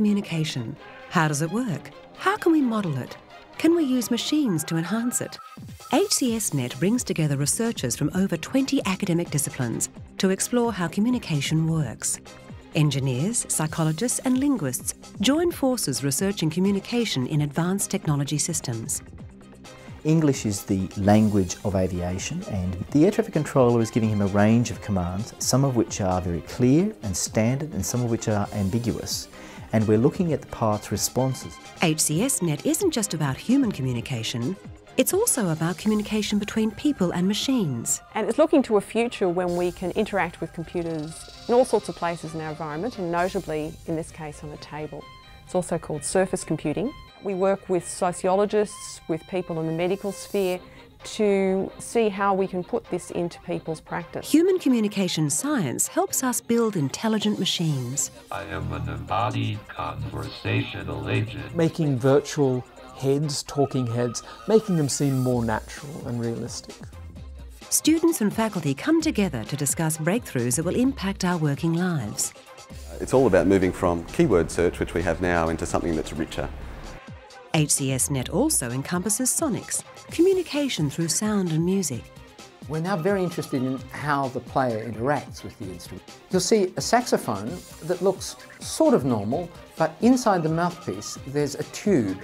communication. How does it work? How can we model it? Can we use machines to enhance it? HCSNet brings together researchers from over 20 academic disciplines to explore how communication works. Engineers, psychologists, and linguists join forces researching communication in advanced technology systems. English is the language of aviation and the air traffic controller is giving him a range of commands, some of which are very clear and standard and some of which are ambiguous. And we're looking at the parts' responses. HCSNet isn't just about human communication, it's also about communication between people and machines. And it's looking to a future when we can interact with computers in all sorts of places in our environment and notably in this case on a table. It's also called surface computing. We work with sociologists, with people in the medical sphere to see how we can put this into people's practice. Human communication science helps us build intelligent machines. I am an embodied conversational agent. Making virtual heads, talking heads, making them seem more natural and realistic. Students and faculty come together to discuss breakthroughs that will impact our working lives. It's all about moving from keyword search, which we have now, into something that's richer. HCSNet also encompasses sonics, communication through sound and music. We're now very interested in how the player interacts with the instrument. You'll see a saxophone that looks sort of normal, but inside the mouthpiece there's a tube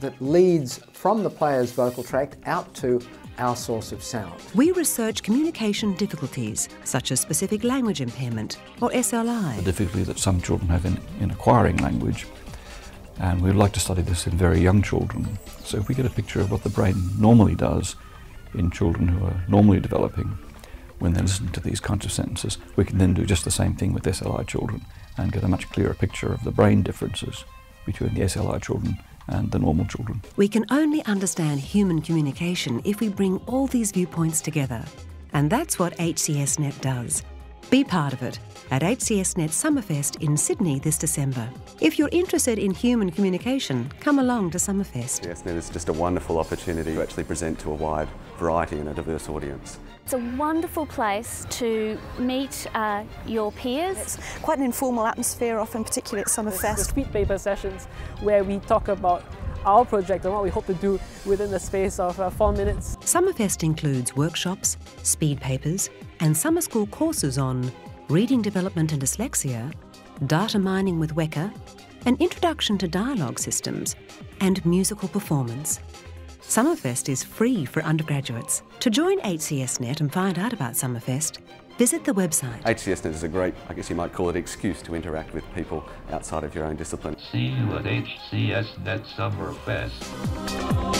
that leads from the player's vocal tract out to our source of sound. We research communication difficulties, such as specific language impairment, or SLI. The difficulty that some children have in, in acquiring language, and we'd like to study this in very young children. So if we get a picture of what the brain normally does in children who are normally developing, when they listen to these kinds of sentences, we can then do just the same thing with SLI children and get a much clearer picture of the brain differences between the SLI children and the normal children. We can only understand human communication if we bring all these viewpoints together. And that's what HCSNet does. Be part of it at HCSNet Summerfest in Sydney this December. If you're interested in human communication, come along to Summerfest. HCSNet is just a wonderful opportunity to actually present to a wide variety and a diverse audience. It's a wonderful place to meet uh, your peers. It's quite an informal atmosphere, often particularly at Summerfest. The speed paper sessions where we talk about our project and what we hope to do within the space of uh, four minutes. Summerfest includes workshops, speed papers, and summer school courses on reading development and dyslexia, data mining with Weka, an introduction to dialogue systems, and musical performance. Summerfest is free for undergraduates. To join HCSNet and find out about Summerfest, visit the website. HCSNet is a great, I guess you might call it, excuse to interact with people outside of your own discipline. See you at HCSNet Summerfest.